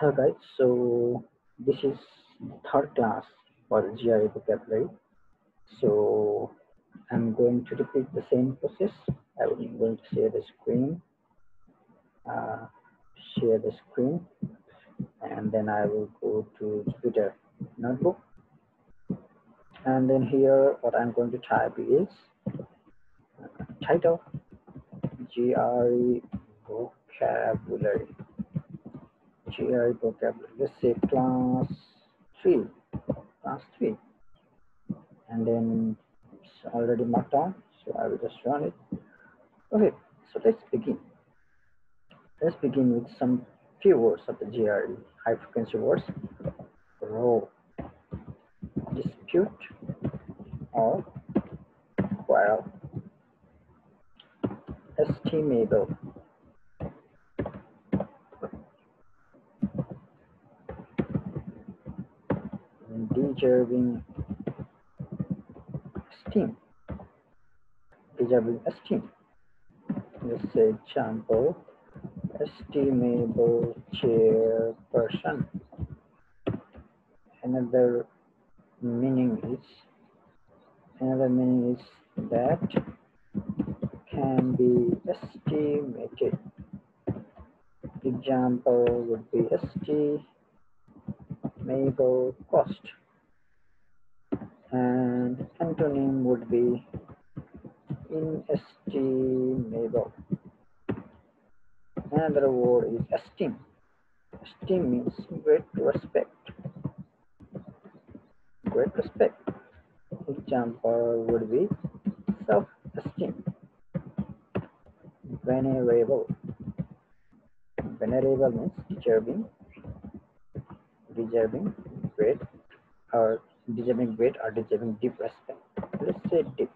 Hello guys, so this is third class for GRE vocabulary. So I'm going to repeat the same process. I'm going to share the screen, uh, share the screen, and then I will go to Jupyter Notebook. And then here, what I'm going to type is uh, title GRE vocabulary. GRE vocabulary. Let's say class three, class three, and then it's already markdown, so I will just run it. Okay, so let's begin. Let's begin with some few words of the GRE, high frequency words. Row, dispute, or quarrel. Estimable, deserving esteem. Deserving esteem. Let's say example, estimable chairperson. Another meaning is another meaning is that can be estimated. Example would be estimable cost and antonym would be inestimable. Another word is esteem. Esteem means great respect. Great respect. Example would be self-esteem. Venerable. Venerable means deserving, deserving great or deserving weight or deserving deep respect. Let's say deep,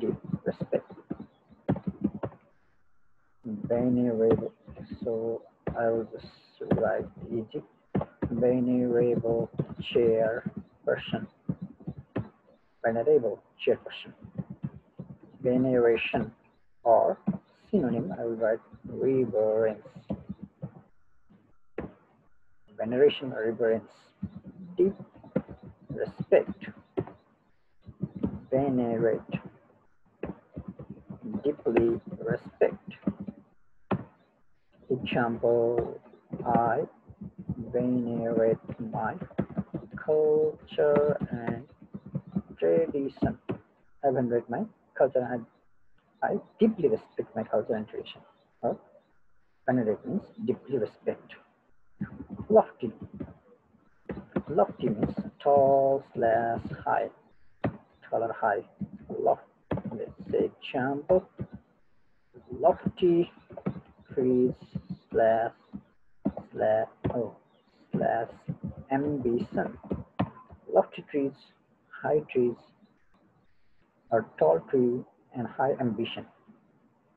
deep respect. Venerable. So I will just write Egypt. Venerable chairperson. Venerable chairperson. Veneration or synonym, I will write reverence. Veneration or reverence. Deep respect, venerate, deeply respect. Example, I venerate my culture and tradition. I venerate my culture and I deeply respect my culture and tradition. Venerate means deeply respect. Lofty. Lofty means tall slash high, taller high, loft. Let's say example, lofty trees slash slash oh slash ambition. Lofty trees, high trees, or tall tree and high ambition.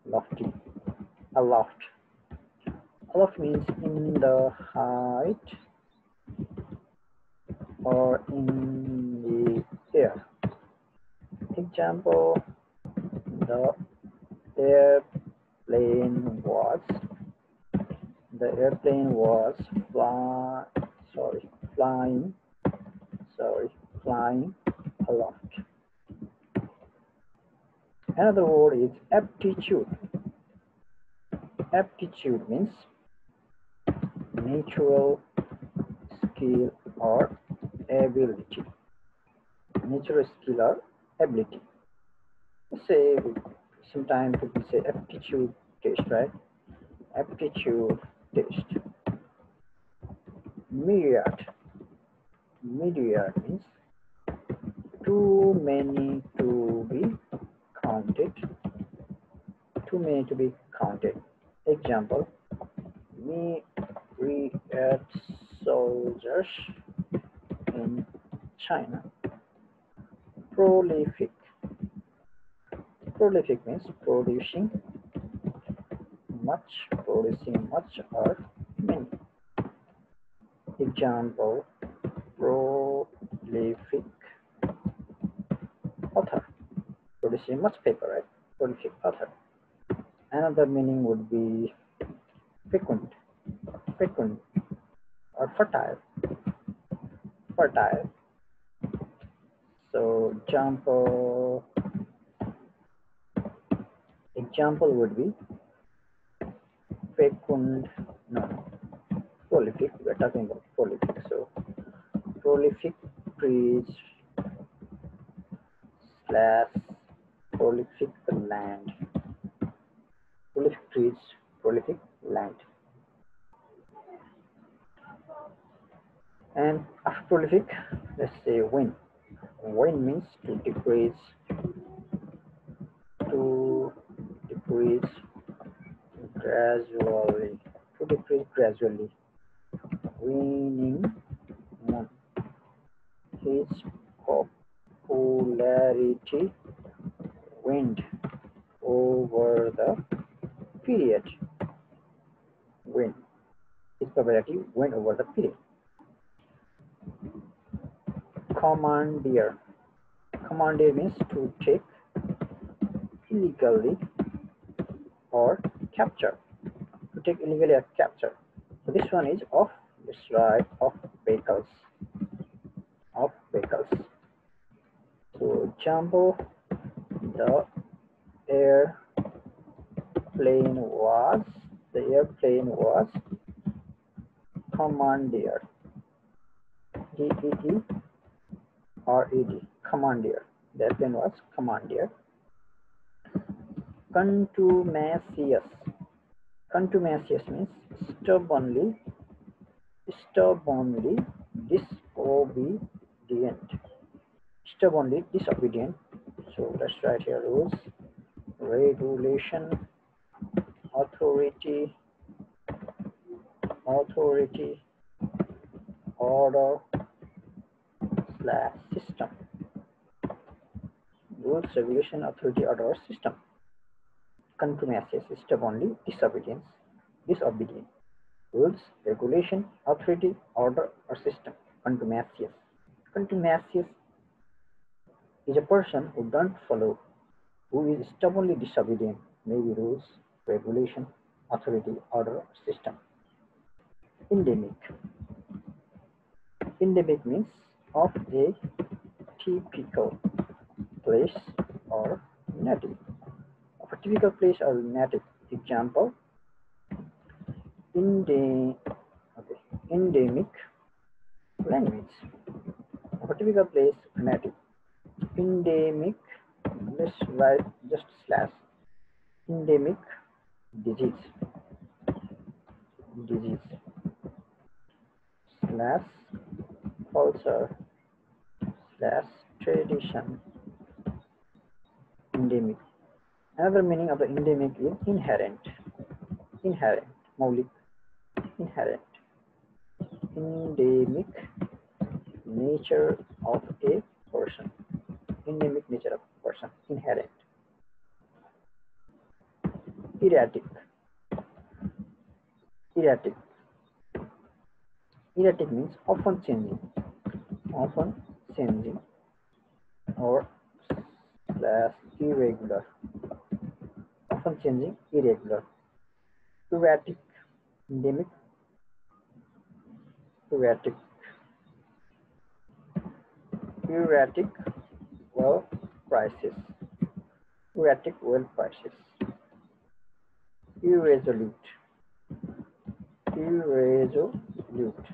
Lofty, aloft. Aloft means in the height or in the air. Example, the airplane was the airplane was fly sorry flying sorry flying aloft. Another word is aptitude. Aptitude means natural skill or ability. Natural skill or ability. Say sometimes people say aptitude test, right? Aptitude test. Myriad. Myriad means too many to be counted. Too many to be counted. Example, myriad soldiers in China. Prolific. Prolific means producing much, producing much or many. Example, prolific author. Producing much paper, right? Prolific author. Another meaning would be frequent. Frequent or fertile. Fertile. So example example would be fecund no prolific we're talking about prolific. So prolific trees slash prolific land. Prolific trees prolific land and after prolific let's say wind wind means to decrease to decrease gradually to decrease gradually. Winning his popularity wind over the period. Win its popularity went over the period commandeer. Commandeer means to take illegally or capture. To take illegally or capture. So this one is of this right of vehicles. Of vehicles. So jumbo the airplane was the airplane was commandeered. D E E R E D commandeer the airplane was commandeered contumacious. Contumacious means stubbornly stubbornly disobedient. Stubbornly disobedient. So let's write here rules. Regulation authority authority order slash rules regulation authority order system. Contumacious stubbornly disobedience disobedient rules regulation authority order or system. Contumacious. Contumacious is a person who don't follow who is stubbornly disobedient. Maybe rules regulation authority order system. Endemic. Endemic means of a typical place or native of a typical place or native example ende okay endemic language. Of a typical place native endemic write just slash. Endemic disease. Disease. Slash culture slash tradition endemic. Another meaning of the endemic is inherent. Inherent. Maulik. Inherent. Endemic nature of a person. Endemic nature of a person. Inherent. Erratic. Erratic. Erratic means often changing. Often changing. Or slash irregular often changing irregular. Erratic endemic erratic. Erratic well prices. Erratic well prices. Irresolute. Irresolute.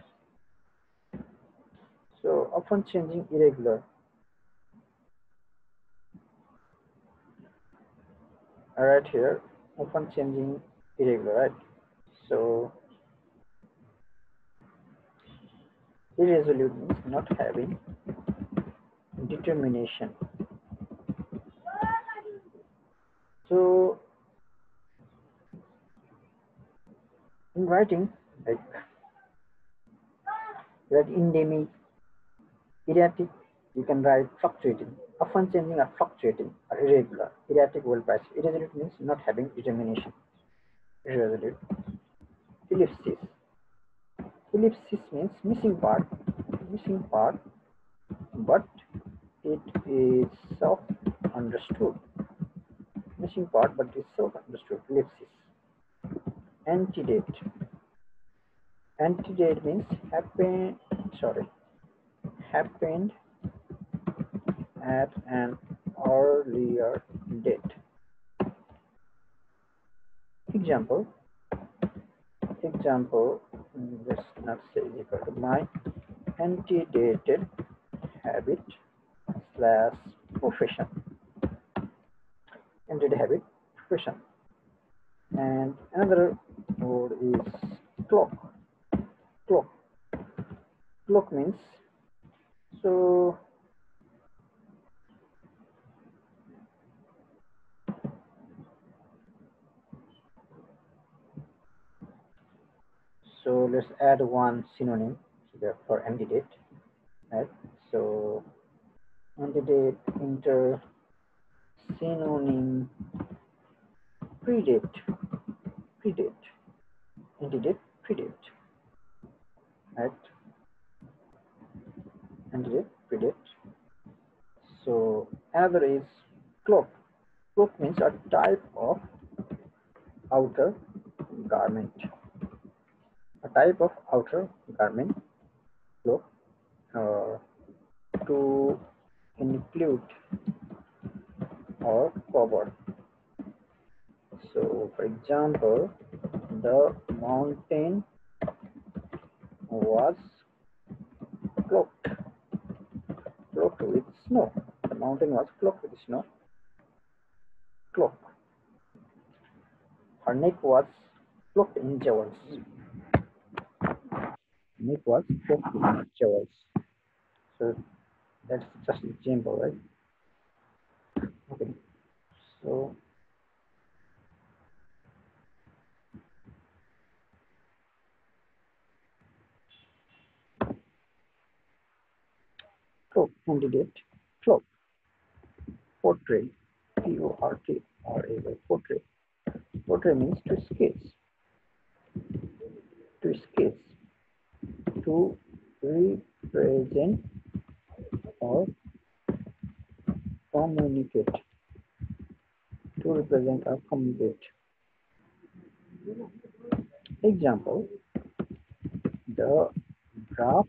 So often changing irregular right here often changing irregular right? So irresolute means not having determination. So in writing like that endemic erratic you can write fluctuating often changing or fluctuating or irregular erratic world price. Irresolute means not having determination. Irresolute. Ellipsis. Ellipsis means missing part. Missing part but it is self understood missing part but it is self understood ellipsis. Antedate antedate means happened sorry. Happened at an earlier date. Example example let's not say equal to my antedated habit slash profession. Antedated habit profession. And another word is clock. Clock. Clock means so so let's add one synonym here for antedate right? So antedate enter synonym predate predate antedate predate right? Antedate predate. So is cloak cloak means a type of outer garment type of outer garment cloak uh, to include or cover. So for example the mountain was cloaked cloaked with snow. The mountain was cloaked with snow. Cloak. Her neck was cloaked in jewels neck was jewels so that's just example right? Okay. So cloak antedate cloak portray p-o-r-t-r-a-y portrait. Portrait means to sketch. To sketch to represent or communicate to represent or communicate example the graph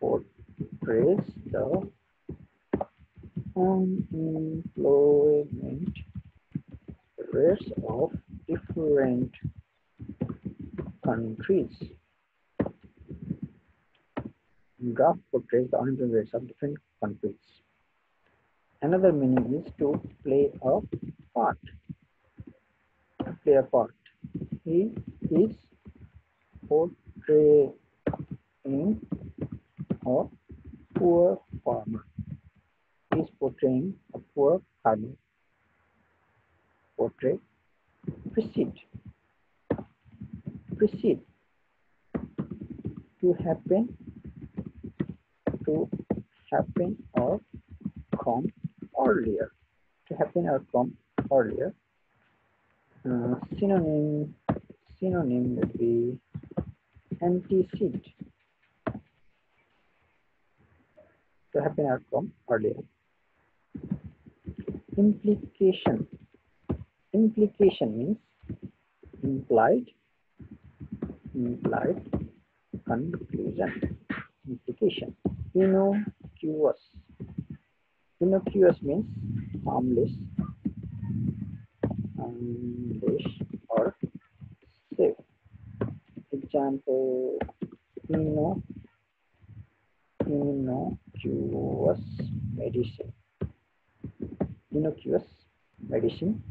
portrays the unemployment rates of different countries. Graph portrays the rates of different countries. Another meaning is to play a part. Play a part. He is portraying a poor farmer. He is portraying a poor farmer. Portray. Proceed. Proceed. To happen. Happen or come earlier. To happen or come earlier. Uh, synonym synonym would be antecede to happen or come earlier. Implication. Implication means implied, implied conclusion. Implication. Innocuous. Innocuous means harmless, harmless or safe. Example, inno, innocuous medicine. Innocuous medicine.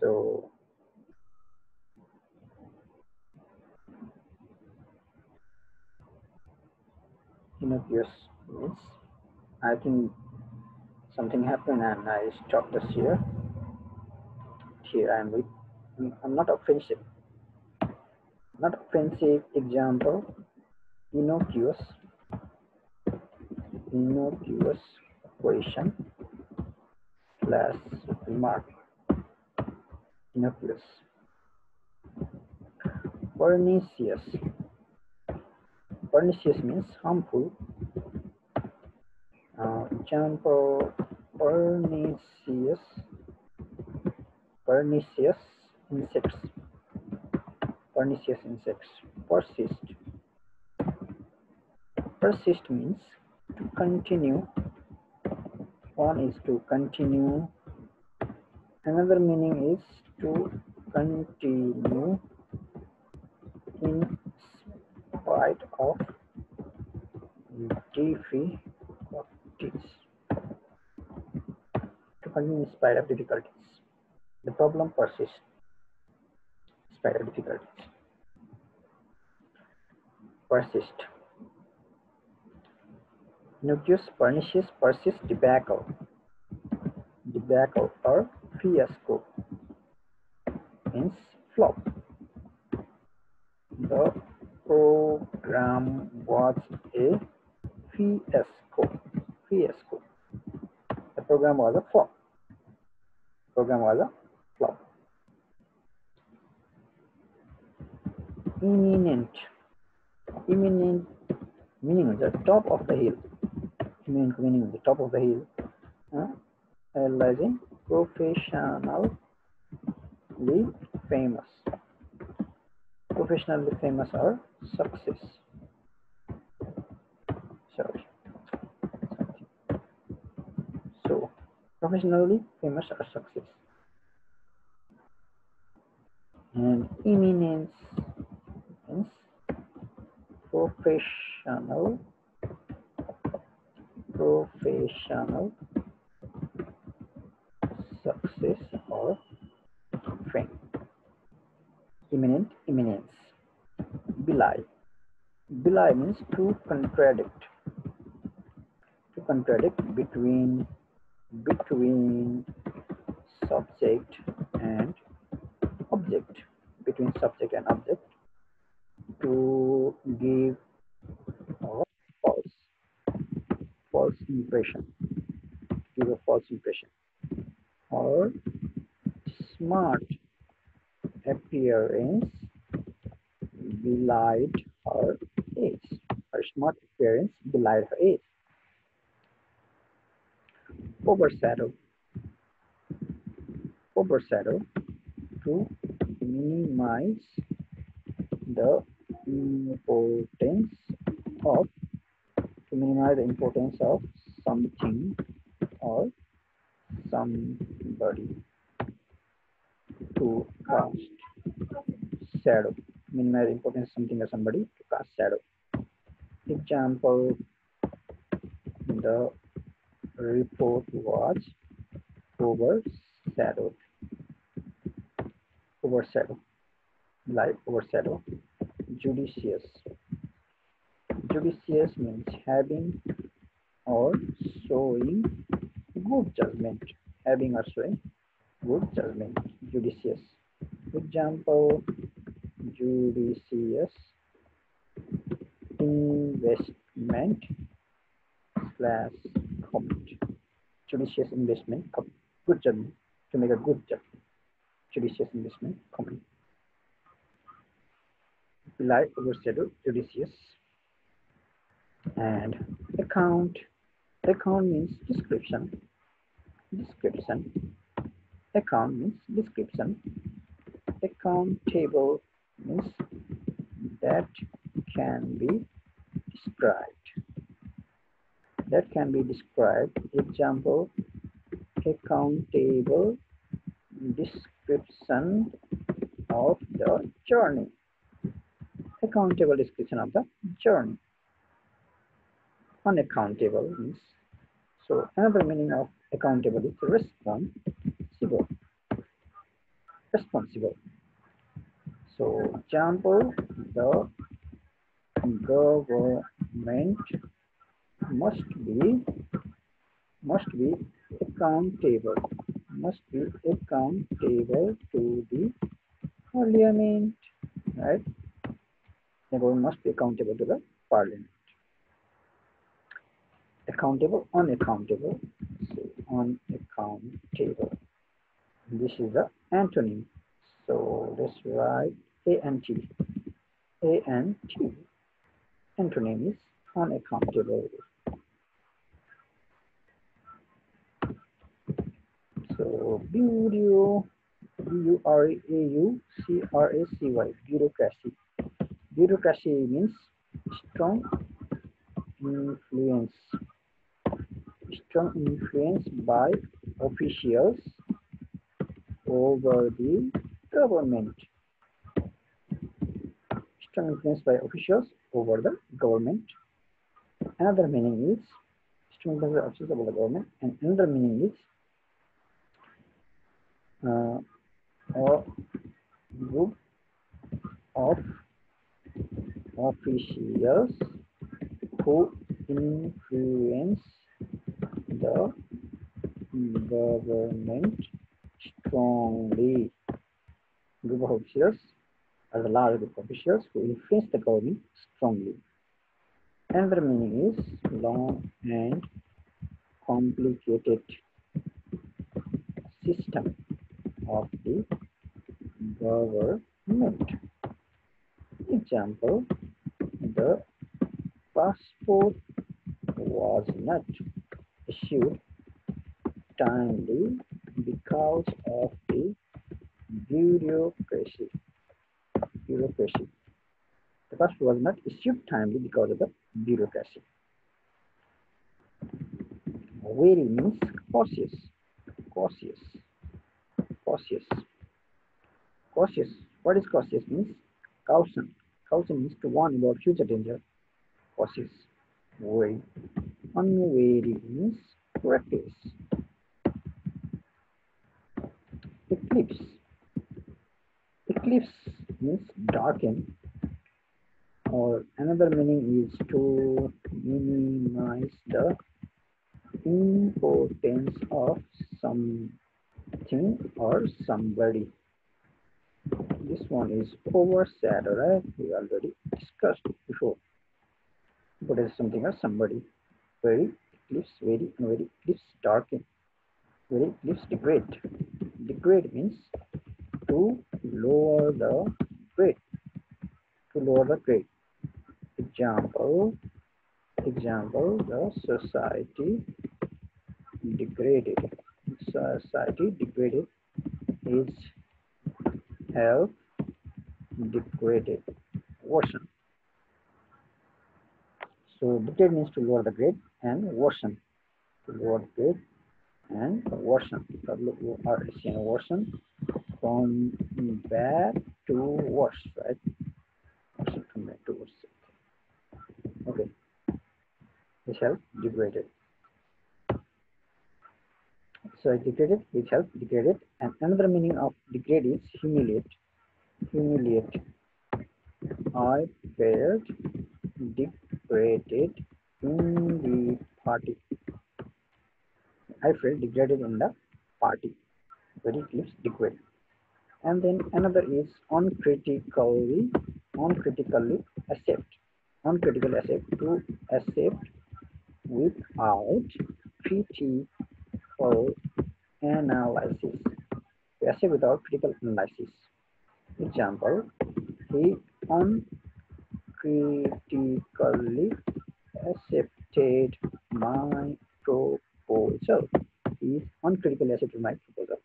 So, innocuous means I think something happened and I stopped this here. Here I am with, I'm not offensive. Not offensive example, innocuous, innocuous question plus remark, innocuous. Pernicious. Pernicious means harmful. Uh, example, pernicious, pernicious insects. Pernicious insects. Persist. Persist means to continue. One is to continue. Another meaning is to continue in spite of difficulties. To continue in spite of difficulties. The problem persists in spite of difficulties. Persist. Nucleus pernicious persist debacle. Debacle or fiasco means flop. The program was a fiasco. Fiasco. The program was a flop. Program was a flop. Imminent. Imminent meaning the top of the hill. Imminent meaning the top of the hill. Uh, as in professionally famous. Professionally famous or success. Sorry. So, professionally famous or success. And eminence means professional professional success or fame. Eminent imminence. Belie. Belie means to contradict. To contradict between between subject and object. Between subject and object. To give false false impression. Give a false impression or smart appearance belied her age. Her smart appearance belied her age. Overshadow. Overshadow to minimize the importance of to minimize the importance of something or somebody to cast shadow. Minimize importance something or somebody to cast shadow. Example the report was overshadowed. Overshadow like overshadow. Judicious. Judicious means having or showing good judgment. Having or showing good judgment. Judicious. Example judicious investment slash comment judicious investment good judgment to make a good judgment judicious investment comment like overshadow judicious and account account means description description account means description account table means that can be described. That can be described. Example account table description of the journey. Accountable description of the journey. Unaccountable means so another meaning of accountable is responsible. Responsible so example the government must be must be accountable must be accountable to the parliament right? The government must be accountable to the parliament. Accountable unaccountable so unaccountable. This is the antonym. So let's write a and and t antonym is unaccountable so video B-U-R-A-U-C-R-A-C-Y, bureaucracy. Bureaucracy means strong influence. Strong influence by officials over the government. Strong influence by officials over the government. Another meaning is strong influence by officials over the government. And another meaning is uh, a group of officials who influence the government strongly. Group of officials are the of officials who influence the government strongly. Another meaning is long and complicated system of the government. Example, the passport was not issued timely because of the bureaucracy. Bureaucracy. The passport was not issued timely because of the bureaucracy. Wary means cautious. Cautious. Cautious. Cautious. What is cautious means? Caution. Caution means to warn about future danger. Cautious. Wary. Unwary means reckless. Eclipse. Eclipse means darken or another meaning is to minimize the importance of something or somebody. This one is overshadow, right? We already discussed before. What is something or somebody? Very eclipse, very and very eclipse darken. Very eclipse degrade. Degrade means to lower the grade. To lower the grade. Example, example, the society degraded. Society degraded is health degraded, worsen. So degrade means to lower the grade and worsen. To lower the grade and worsen. W-O-R-S-E-N, worsen from bad to worse, right? Worsen from bad to worse. Okay. Is health degraded. So degraded is health degraded. And another meaning of degrade is humiliate. Humiliate. I felt degraded in the party. I felt degraded in the party. Very close degrade. And then another is uncritically, uncritically accept. Uncritically accept to accept without critical analysis. To accept without critical analysis. Example, he uncritically accepted my proposal. He uncritically accepted my proposal.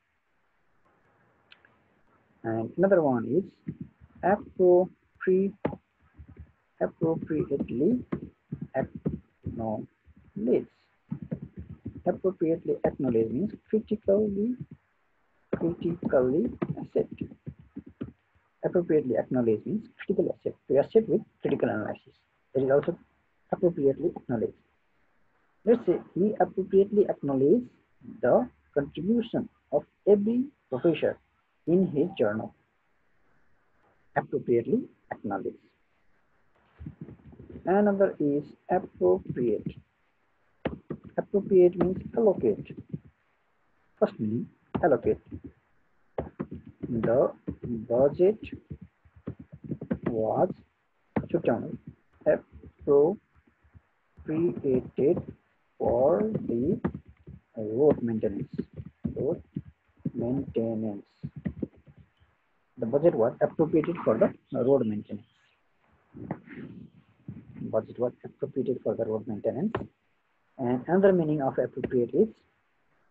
And another one is appropriate, appropriately acknowledge. Appropriately acknowledge means critically, critically accept. Appropriately acknowledge means critical accept. To accept with critical analysis. That is also appropriately acknowledge. Let's say we appropriately acknowledge the contribution of every professor in his journal. Appropriately acknowledge. Another is appropriate. Appropriate means allocate. First meaning allocate. The budget was Chutano appropriated for the road maintenance. Road maintenance. The budget was appropriated for the road maintenance. Budget was appropriated for the road maintenance. And another meaning of appropriate is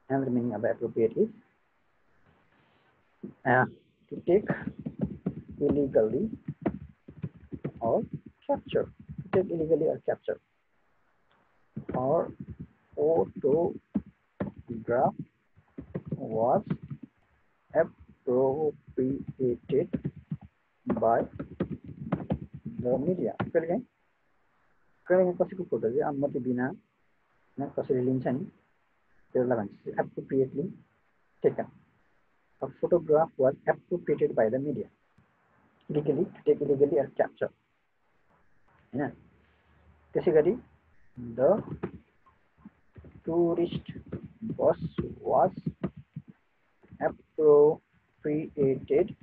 another meaning of appropriate is uh, to take illegally or capture to take illegally or capture or photograph was appropriated by the media कहिले काहीँ कहिले काहीँ कसैको photo चाहिँ अनुमति बिना होइन कसैले लिन्छ नि त्यसलाई भन्छ appropriately taken A photograph was appropriated by the media legally to take illegally or capture होइन त्यसै गरी the tourist bus was appropriated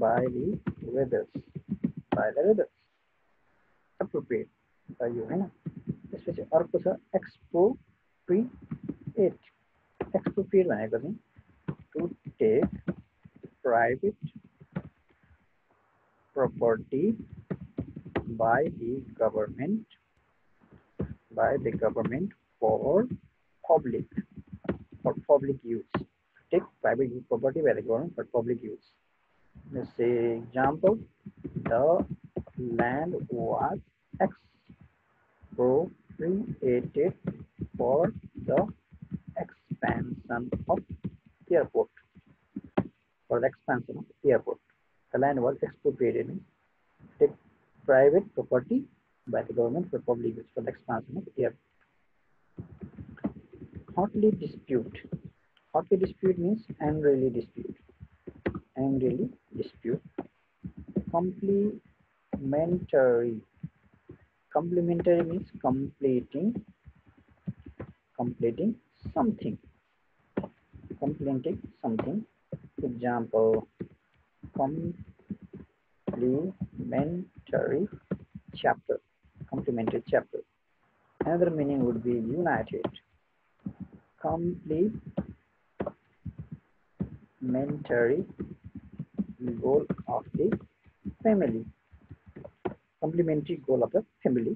by the weathers by the weathers appropriate by you होइन त्यसपछि अर्को छ एक्सप्रोप्रिएट एक्सप्रोप्रिएट भनेको चाहिँ to take private property by the government by the government for public for public use take private property by the government for public use. Let's say example the land was expropriated for the expansion of airport. For the expansion of airport the land was expropriated. Take private property by the government for public use for the expansion of the airport. Hotly dispute hotly dispute means angrily dispute. Angrily dispute. Complementary. Complementary means completing completing something. Completing something. Example. Complementary chapter. Complementary chapter. Another meaning would be united complementary goal of the family complementary goal of the family.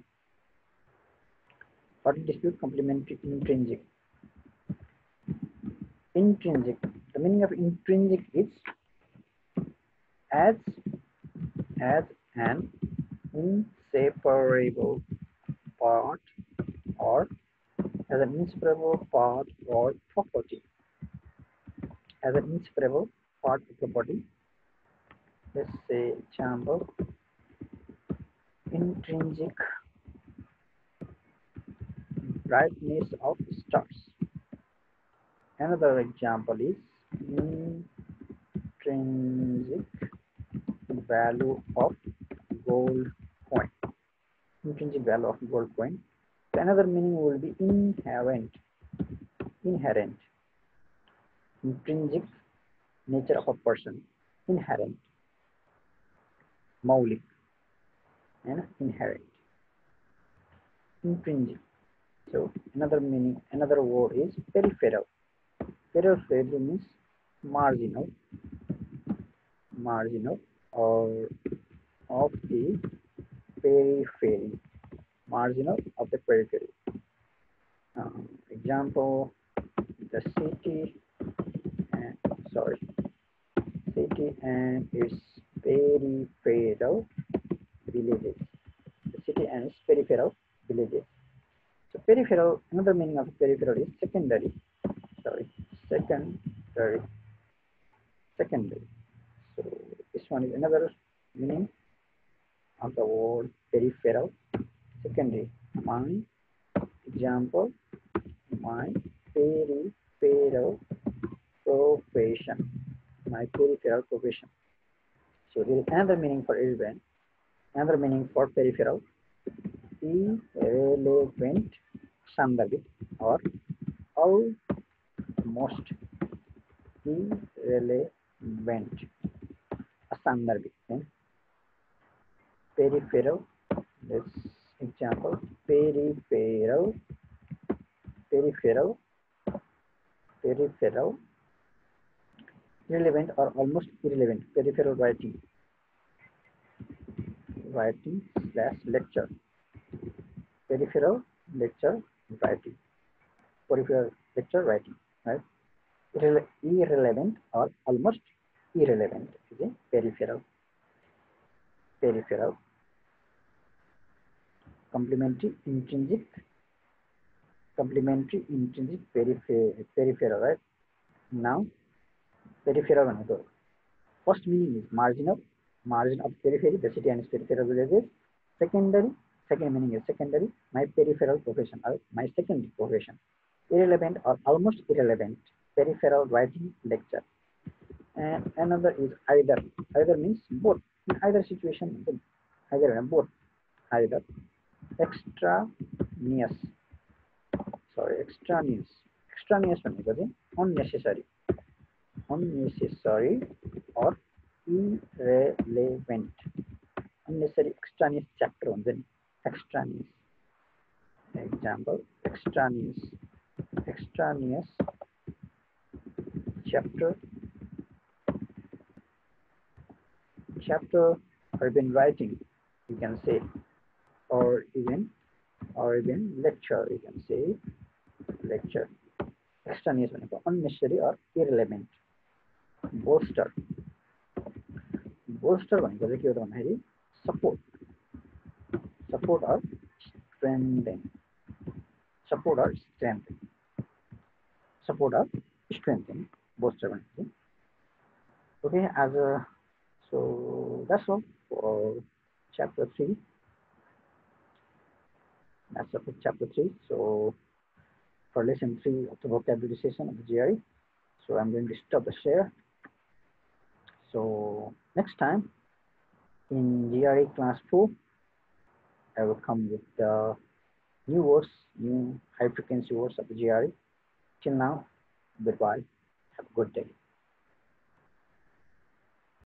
What dispute? Complementary intrinsic. Intrinsic. The meaning of intrinsic is as as an inseparable part or as an inseparable part or property as an inseparable part of property let's say example intrinsic brightness of stars. Another example is intrinsic value of gold coin. Intrinsic value of gold coin. Another meaning will be inherent. Inherent intrinsic nature of a person inherent maulik and inherent. Intrinsic. So another meaning another word is peripheral. Peripheral means marginal. Marginal or of the periphery. Marginal of the periphery. Um, example the city sorry city and its peripheral villages the city and its peripheral villages so peripheral another meaning of peripheral is secondary. Sorry secondary. Secondary. So this one is another meaning of the word peripheral secondary. My example my peripheral profession my peripheral profession so there is another meaning for irrelevant another meaning for peripheral irrelevant sandarbhic or almost irrelevant sandarbhic okay? peripheral let's example peripheral peripheral peripheral relevant or almost irrelevant peripheral writing. Writing slash lecture. Peripheral lecture writing. Peripheral lecture writing right? Irrele irrelevant or almost irrelevant a peripheral. Peripheral. Complementary intrinsic. Complementary intrinsic peripheral right? Now peripheral भनेको first meaning is margin of margin of periphery the city and its peripheral villages secondary second meaning is secondary my peripheral profession or my secondary profession irrelevant or almost irrelevant peripheral writing lecture and another is either either means both in either situation either and both either extraneous sorry extraneous extraneous भनेको चाहिँ unnecessary unnecessary or irrelevant. Unnecessary extraneous chapter on then extraneous. Example extraneous. Extraneous chapter. Chapter or even writing, you can say, or even or even lecture, you can say lecture. Extraneous unnecessary or irrelevant bolster. Bolster one because you don't support. Support or strengthening. Support or strengthening. Support or strengthening. Bolster one. Okay, as a so that's all for chapter three. That's all for chapter three. So for lesson three of the vocabulary session of the GRE. So I'm going to stop the share so next time in GRE class 4 I will come with the new words new high frequency words of the GRE till now goodbye. Have a good day